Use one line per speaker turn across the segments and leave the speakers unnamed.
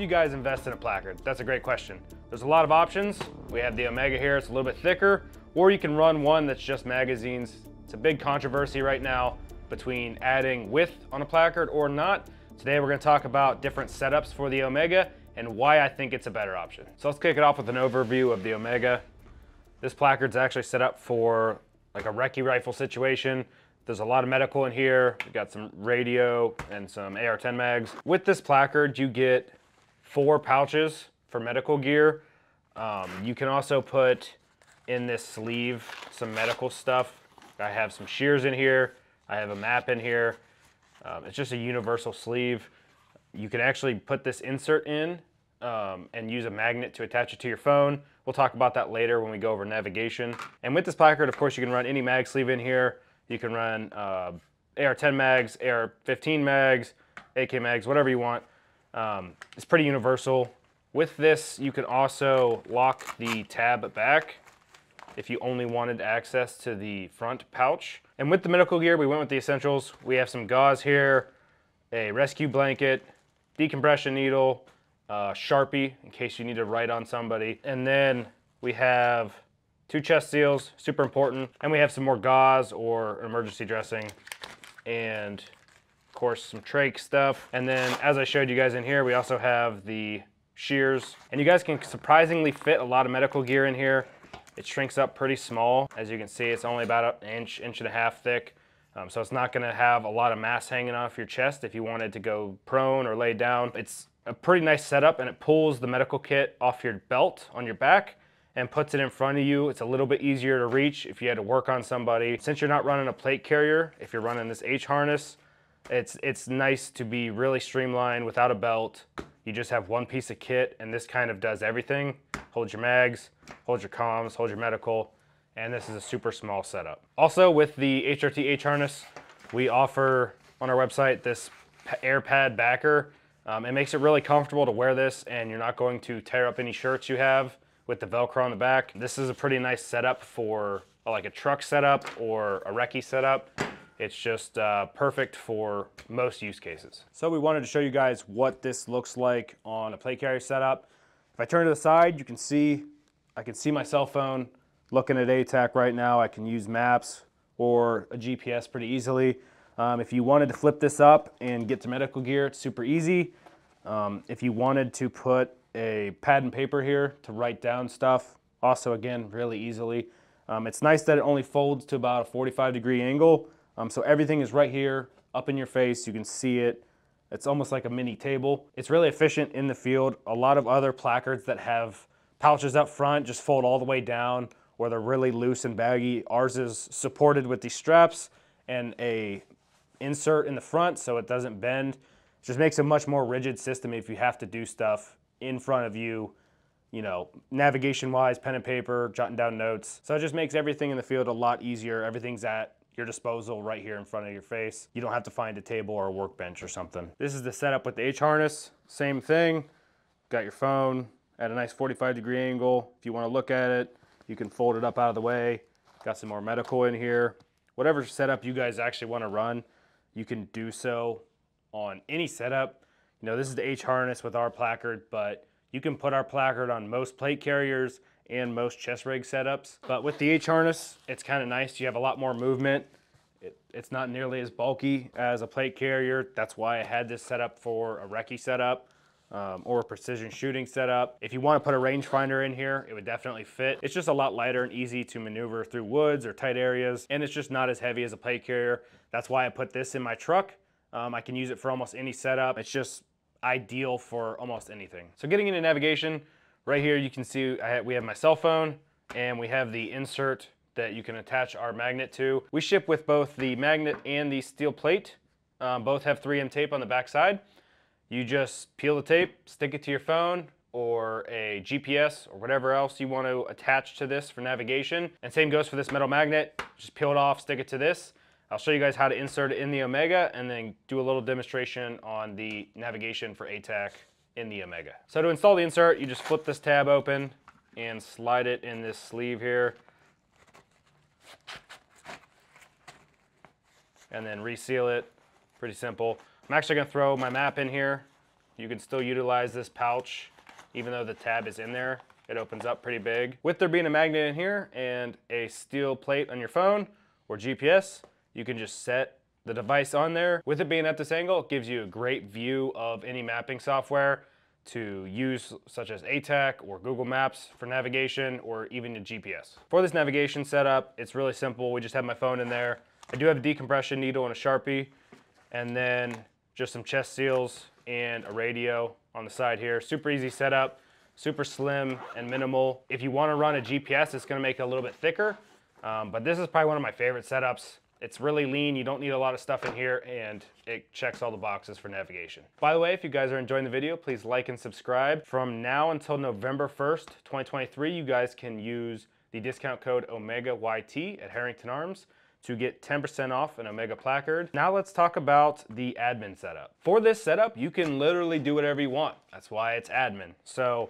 Should you guys invest in a placard? That's a great question. There's a lot of options. We have the Omega here, it's a little bit thicker, or you can run one that's just magazines. It's a big controversy right now between adding width on a placard or not. Today we're gonna talk about different setups for the Omega and why I think it's a better option. So let's kick it off with an overview of the Omega. This placard's actually set up for like a recce rifle situation. There's a lot of medical in here. We got some radio and some AR-10 mags. With this placard, you get four pouches for medical gear. Um, you can also put in this sleeve some medical stuff. I have some shears in here. I have a map in here. Um, it's just a universal sleeve. You can actually put this insert in um, and use a magnet to attach it to your phone. We'll talk about that later when we go over navigation. And with this placard, of course, you can run any mag sleeve in here. You can run uh, AR-10 mags, AR-15 mags, AK mags, whatever you want. Um, it's pretty universal. With this, you can also lock the tab back if you only wanted access to the front pouch. And with the medical gear, we went with the essentials. We have some gauze here, a rescue blanket, decompression needle, uh, Sharpie in case you need to write on somebody. And then we have two chest seals, super important. And we have some more gauze or emergency dressing and of course some trach stuff. And then as I showed you guys in here, we also have the shears. And you guys can surprisingly fit a lot of medical gear in here. It shrinks up pretty small. As you can see, it's only about an inch, inch and a half thick. Um, so it's not gonna have a lot of mass hanging off your chest if you wanted to go prone or lay down. It's a pretty nice setup and it pulls the medical kit off your belt on your back and puts it in front of you. It's a little bit easier to reach if you had to work on somebody. Since you're not running a plate carrier, if you're running this H harness, it's, it's nice to be really streamlined without a belt. You just have one piece of kit and this kind of does everything. Hold your mags, hold your comms, hold your medical, and this is a super small setup. Also with the HRT H harness, we offer on our website this air pad backer. Um, it makes it really comfortable to wear this and you're not going to tear up any shirts you have with the Velcro on the back. This is a pretty nice setup for like a truck setup or a recce setup. It's just uh, perfect for most use cases. So we wanted to show you guys what this looks like on a plate carrier setup. If I turn to the side, you can see, I can see my cell phone looking at ATAK right now. I can use maps or a GPS pretty easily. Um, if you wanted to flip this up and get to medical gear, it's super easy. Um, if you wanted to put a pad and paper here to write down stuff, also again, really easily. Um, it's nice that it only folds to about a 45 degree angle. Um, so everything is right here, up in your face. You can see it. It's almost like a mini table. It's really efficient in the field. A lot of other placards that have pouches up front just fold all the way down or they're really loose and baggy. Ours is supported with these straps and a insert in the front so it doesn't bend. It just makes a much more rigid system if you have to do stuff in front of you, you know, navigation wise, pen and paper, jotting down notes. So it just makes everything in the field a lot easier. Everything's at your disposal right here in front of your face. You don't have to find a table or a workbench or something. This is the setup with the H harness. Same thing. Got your phone at a nice 45 degree angle. If you want to look at it, you can fold it up out of the way. Got some more medical in here. Whatever setup you guys actually want to run, you can do so on any setup. You know, this is the H harness with our placard, but you can put our placard on most plate carriers and most chest rig setups. But with the H harness, it's kind of nice. You have a lot more movement. It, it's not nearly as bulky as a plate carrier. That's why I had this set up for a recce setup um, or a precision shooting setup. If you want to put a rangefinder in here, it would definitely fit. It's just a lot lighter and easy to maneuver through woods or tight areas, and it's just not as heavy as a plate carrier. That's why I put this in my truck. Um, I can use it for almost any setup. It's just ideal for almost anything. So getting into navigation, right here you can see have, we have my cell phone and we have the insert that you can attach our magnet to. We ship with both the magnet and the steel plate. Um, both have 3M tape on the back side. You just peel the tape, stick it to your phone or a GPS or whatever else you want to attach to this for navigation. And same goes for this metal magnet. Just peel it off, stick it to this. I'll show you guys how to insert it in the Omega and then do a little demonstration on the navigation for ATAK in the Omega. So to install the insert, you just flip this tab open and slide it in this sleeve here. And then reseal it, pretty simple. I'm actually gonna throw my map in here. You can still utilize this pouch even though the tab is in there. It opens up pretty big. With there being a magnet in here and a steel plate on your phone or GPS, you can just set the device on there. With it being at this angle, gives you a great view of any mapping software to use such as ATAK or Google Maps for navigation or even the GPS. For this navigation setup, it's really simple. We just have my phone in there. I do have a decompression needle and a Sharpie and then just some chest seals and a radio on the side here. Super easy setup, super slim and minimal. If you wanna run a GPS, it's gonna make it a little bit thicker, um, but this is probably one of my favorite setups. It's really lean, you don't need a lot of stuff in here, and it checks all the boxes for navigation. By the way, if you guys are enjoying the video, please like and subscribe. From now until November 1st, 2023, you guys can use the discount code OMEGAYT at Herrington Arms to get 10% off an Omega placard. Now let's talk about the admin setup. For this setup, you can literally do whatever you want. That's why it's admin. So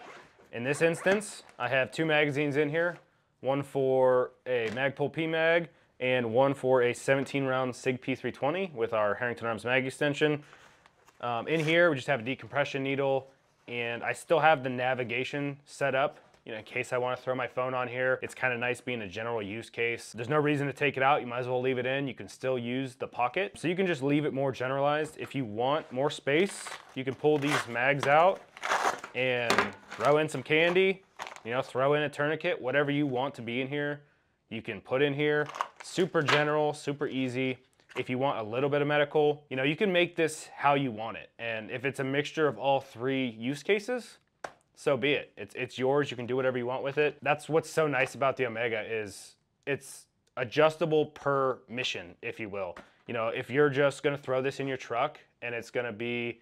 in this instance, I have two magazines in here, one for a Magpul PMag and one for a 17 round SIG P320 with our Herrington Arms mag extension. Um, in here, we just have a decompression needle and I still have the navigation set up you know, in case I want to throw my phone on here. It's kind of nice being a general use case. There's no reason to take it out. You might as well leave it in. You can still use the pocket. So you can just leave it more generalized. If you want more space, you can pull these mags out and throw in some candy, you know, throw in a tourniquet, whatever you want to be in here, you can put in here. Super general, super easy. If you want a little bit of medical, you know, you can make this how you want it. And if it's a mixture of all three use cases, so be it. It's, it's yours. You can do whatever you want with it. That's what's so nice about the Omega is it's adjustable per mission, if you will. You know, if you're just to throw this in your truck and it's to be,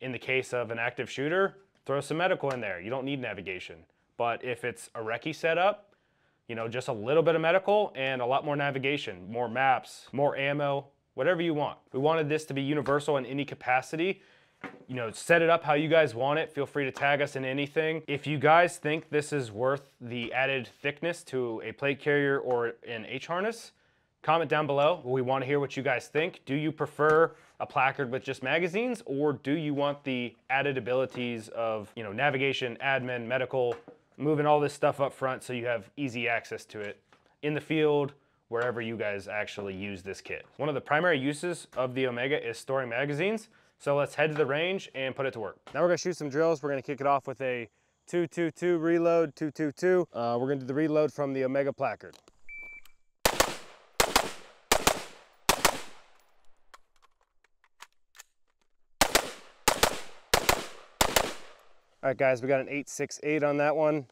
in the case of an active shooter, throw some medical in there. You don't need navigation. But if it's a recce setup, you know, just a little bit of medical and a lot more navigation, more maps, more ammo, whatever you want. We wanted this to be universal in any capacity you know, set it up how you guys want it. Feel free to tag us in anything. If you guys think this is worth the added thickness to a plate carrier or an H harness, comment down below. We want to hear what you guys think. Do you prefer a placard with just magazines or do you want the added abilities of, you know, navigation, admin, medical, moving all this stuff up front so you have easy access to it in the field, wherever you guys actually use this kit. One of the primary uses of the Omega is storing magazines. So let's head to the range and put it to work. Now we're gonna shoot some drills. We're gonna kick it off with a 222 reload, 222. Uh, we're gonna do the reload from the Omega placard. All right guys, we got an 868 on that one.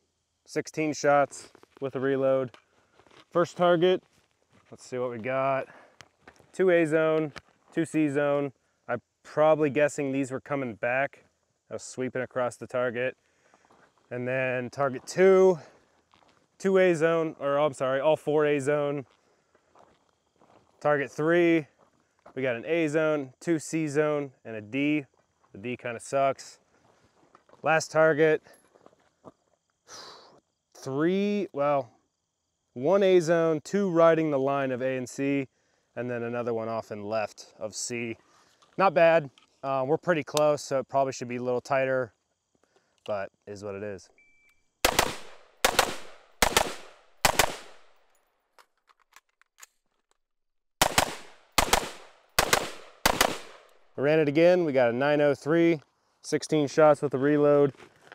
16 shots with a reload. First target, let's see what we got. Two A zone, two C zone, I'm probably guessing these were coming back. I was sweeping across the target. And then target two, two A zone, or I'm sorry, all four A zone. Target three, we got an A zone, two C zone, and a D. The D kind of sucks. Last target, three, well, one A zone, two riding the line of A and C, and then another one off and left of C. Not bad. Uh, we're pretty close, so it probably should be a little tighter, but is what it is. We ran it again. We got a 903, 16 shots with a reload.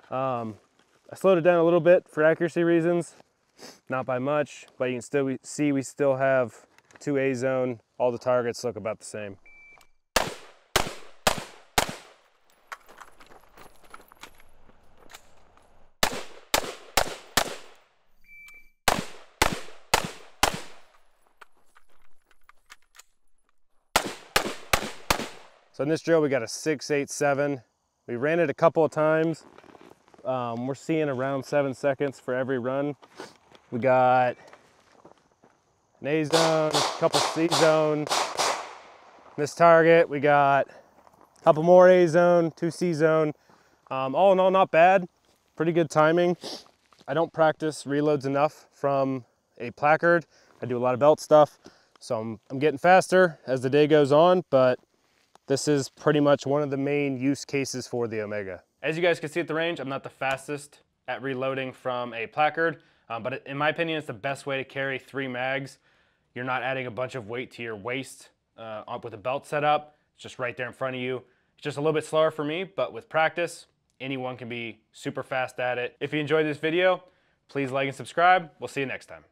Um, I slowed it down a little bit for accuracy reasons, not by much, but you can still see we still have two A zone. All the targets look about the same. So in this drill, we got a 687. We ran it a couple of times. Um, we're seeing around seven seconds for every run. We got an A zone, a couple C zone. This target, we got a couple more A zone, two C zone. Um, all in all, not bad. Pretty good timing. I don't practice reloads enough from a placard. I do a lot of belt stuff. So I'm, I'm getting faster as the day goes on, but this is pretty much one of the main use cases for the Omega. As you guys can see at the range, I'm not the fastest at reloading from a placard, um, but in my opinion, it's the best way to carry three mags. You're not adding a bunch of weight to your waist uh, with a belt set up. It's just right there in front of you. It's just a little bit slower for me, but with practice, anyone can be super fast at it. If you enjoyed this video, please like and subscribe. We'll see you next time.